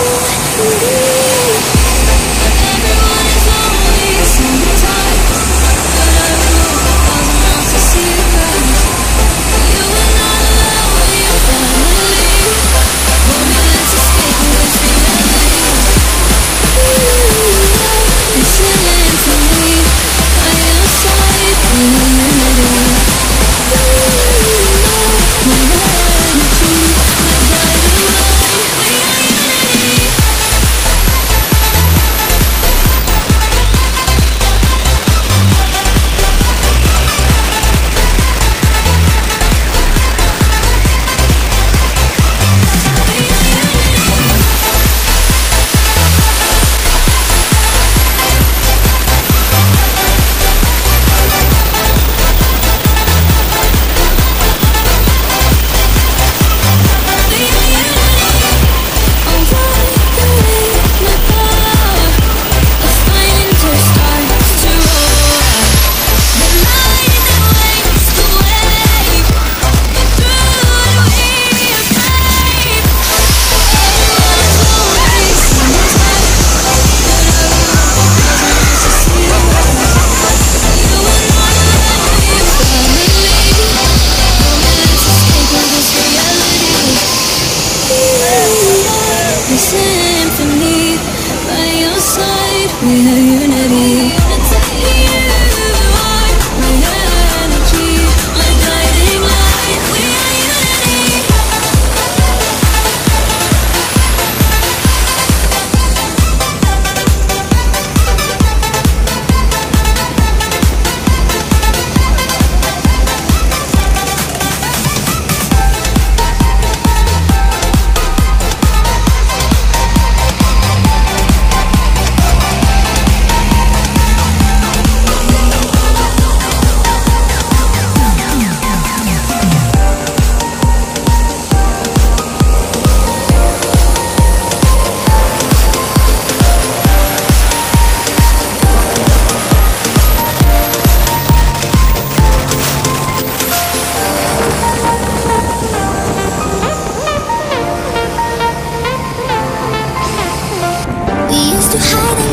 Oh, We are unity. to hide it.